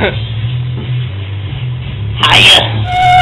哎呀！